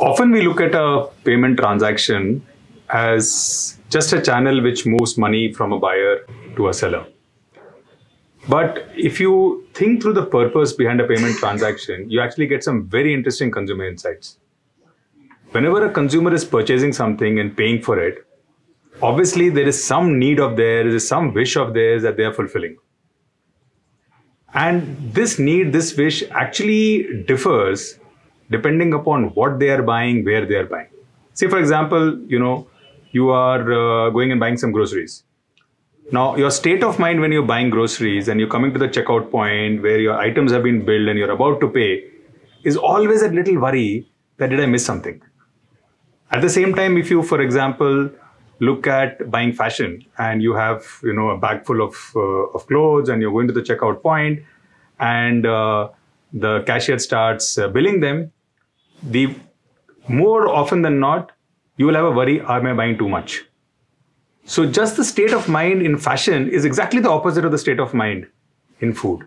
Often we look at a payment transaction as just a channel which moves money from a buyer to a seller. But if you think through the purpose behind a payment transaction, you actually get some very interesting consumer insights. Whenever a consumer is purchasing something and paying for it, obviously there is some need of theirs, there is some wish of theirs that they are fulfilling. And this need, this wish actually differs depending upon what they are buying, where they are buying. Say, for example, you know, you are uh, going and buying some groceries. Now, your state of mind when you're buying groceries and you're coming to the checkout point where your items have been billed and you're about to pay is always a little worry that did I miss something? At the same time, if you, for example, look at buying fashion and you have, you know, a bag full of, uh, of clothes and you're going to the checkout point and uh, the cashier starts uh, billing them, the more often than not, you will have a worry, am I buying too much? So just the state of mind in fashion is exactly the opposite of the state of mind in food.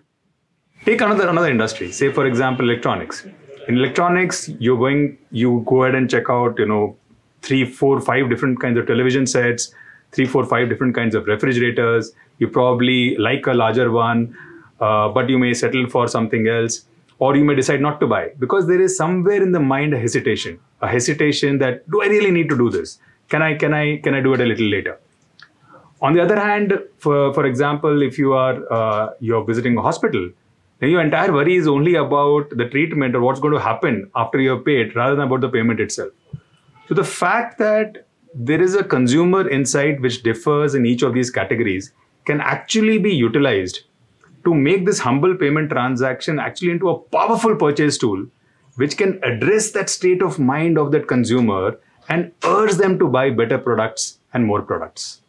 Take another another industry, say for example, electronics. In electronics, you're going, you go ahead and check out, you know, three, four, five different kinds of television sets, three, four, five different kinds of refrigerators. You probably like a larger one, uh, but you may settle for something else or you may decide not to buy because there is somewhere in the mind a hesitation a hesitation that do i really need to do this? Can i can i can i do it a little later? On the other hand for for example if you are uh, you're visiting a hospital then your entire worry is only about the treatment or what's going to happen after you have paid rather than about the payment itself. So the fact that there is a consumer insight which differs in each of these categories can actually be utilized to make this humble payment transaction actually into a powerful purchase tool which can address that state of mind of that consumer and urge them to buy better products and more products.